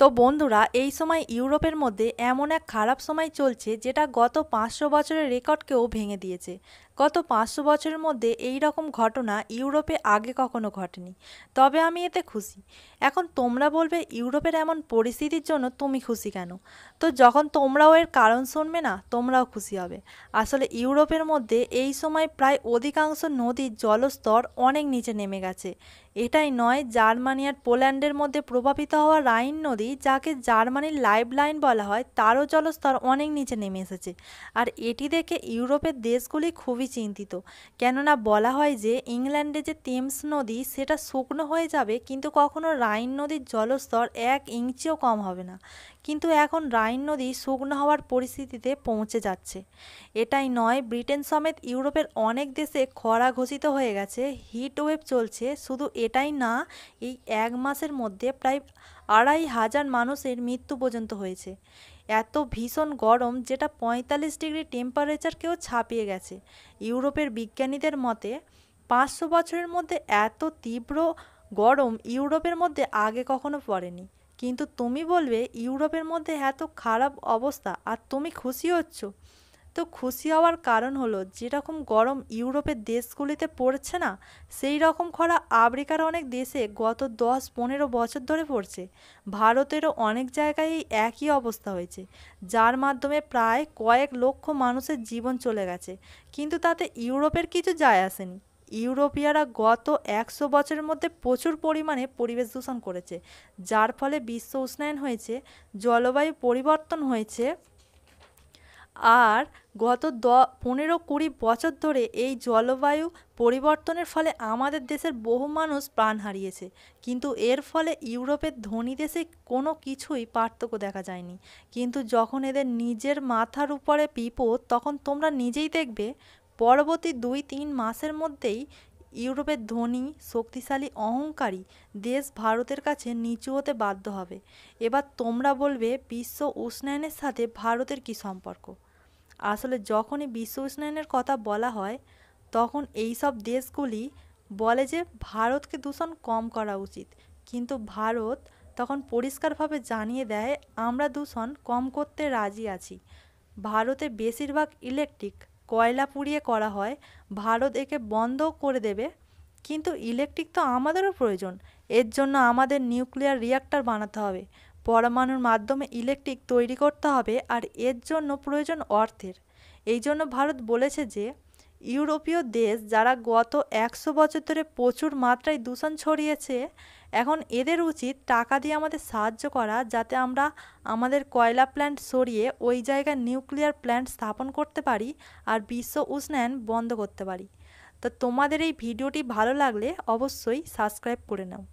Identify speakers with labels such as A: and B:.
A: তো বন্ধুরা, এই সময় ইউরোপের মধ্যে এমন এক খারাপ সময় চলছে যেটা গত পাঁচশো বছরের রেকর্ডকেও ভেঙে দিয়েছে। গত পাঁচশো বছরের মধ্যে এই রকম ঘটনা ইউরোপে আগে কখনো ঘটেনি। তবে আমি এতে খুশি। এখন তোমরা বলবে ইউরোপের এমন পরিস্থিতির জন্য তুমি খুশি কেন? তো যখন তোমরাও এর কারণ শুনবে না, তোমরাও খুশি হবে। আসলে ইউরোপের মধ্যে এই সময় প্রায় অধিকাংশ নদীর জলস্তর অনেক নিচে নেমে গেছে। এটাই নয়, জার্মানি আর পোল্যান্ডের মধ্যে প্রভাবিত হওয়া রাইন নদী, যাকে জার্মানির লাইফ লাইন বলা হয়, তারও জলস্তর অনেক নিচে নেমে এসেছে। আর এটি দেখে ইউরোপের দেশগুলি খুবই চিন্তিত। কেননা বলা হয় যে, ইংল্যান্ডে যে টেমস নদী, সেটা শুকনো হয়ে যাবে, কিন্তু কখনো রাইন নদীর জলস্তর এক ইঞ্চিও কম হবে না। কিন্তু এখন রাইন নদী শুকনো হওয়ার পরিস্থিতিতে পৌঁছে যাচ্ছে। এটাই নয়, ব্রিটেন সমেত ইউরোপের অনেক দেশে খরা ঘোষিত হয়ে গেছে, হিট ওয়েভ চলছে। শুধু এটাই না, এই এক মাসের মধ্যে প্রায় আড়াই হাজার মানুষের মৃত্যু পর্যন্ত হয়েছে। এত ভীষণ গরম যেটা পঁয়তাল্লিশ ডিগ্রি টেম্পারেচারকেও ছাপিয়ে গেছে। ইউরোপের বিজ্ঞানীদের মতে পাঁচশো বছরের মধ্যে এত তীব্র গরম ইউরোপের মধ্যে আগে কখনো পড়েনি। কিন্তু তুমি বলবে, ইউরোপের মধ্যে এত খারাপ অবস্থা, আর তুমি খুশি হচ্ছ? তো খুশি হওয়ার কারণ হলো, যেরকম গরম ইউরোপের দেশগুলিতে পড়ছে না সেই রকম খরা আফ্রিকার অনেক দেশে গত দশ পনেরো বছর ধরে পড়ছে। ভারতেরও অনেক জায়গায় এই একই অবস্থা হয়েছে, যার মাধ্যমে প্রায় কয়েক লক্ষ মানুষের জীবন চলে গেছে। কিন্তু তাতে ইউরোপের কিছু যায় আসেনি। ইউরোপিয়ারা গত একশো বছরের মধ্যে প্রচুর পরিমাণে পরিবেশ দূষণ করেছে, যার ফলে বিশ্ব উষ্ণায়ন হয়েছে, জলবায়ু পরিবর্তন হয়েছে আর গত দ, পনেরো কুড়ি বছর ধরে এই জলবায়ু পরিবর্তনের ফলে আমাদের দেশের বহু মানুষ প্রাণ হারিয়েছে। কিন্তু এর ফলে ইউরোপের ধনী দেশে কোনো কিছুই পার্থক্য দেখা যায়নি। কিন্তু যখন এদের নিজের মাথার উপরে বিপদ, তখন তোমরা নিজেই দেখবে, পরবর্তী দুই তিন মাসের মধ্যেই ইউরোপের ধনী, শক্তিশালী, অহংকারী দেশ ভারতের কাছে নিচু হতে বাধ্য হবে। এবার তোমরা বলবে, বিশ্ব উষ্ণায়নের সাথে ভারতের কী সম্পর্ক? আসলে যখনই বিশ্ব উষ্ণায়নের কথা বলা হয়, তখন এই সব দেশগুলি বলে যে ভারতকে দূষণ কম করা উচিত। কিন্তু ভারত তখন পরিষ্কারভাবে জানিয়ে দেয়, আমরা দূষণ কম করতে রাজি আছি। ভারতে বেশিরভাগ ইলেকট্রিক কয়লা পুড়িয়ে করা হয়, ভারত একে বন্ধও করে দেবে। কিন্তু ইলেকট্রিক তো আমাদেরও প্রয়োজন। এর জন্য আমাদের নিউক্লিয়ার রিয়াক্টার বানাতে হবে। পরমাণুর মাধ্যমে ইলেকট্রিক তৈরি করতে হবে আর এর জন্য প্রয়োজন অর্থের। এই জন্য ভারত বলেছে যে, ইউরোপীয় দেশ যারা গত একশো বছর ধরে প্রচুর মাত্রায় দূষণ ছড়িয়েছে, এখন এদের উচিত টাকা দিয়ে আমাদের সাহায্য করা যাতে আমরা আমাদের কয়লা প্ল্যান্ট সরিয়ে ওই জায়গায় নিউক্লিয়ার প্ল্যান্ট স্থাপন করতে পারি আর বিশ্ব উষ্ণায়ন বন্ধ করতে পারি। তো তোমাদের এই ভিডিওটি ভালো লাগলে অবশ্যই সাবস্ক্রাইব করে নাও।